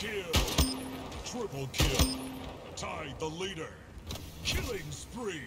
kill. Triple kill. Tied the leader. Killing spree.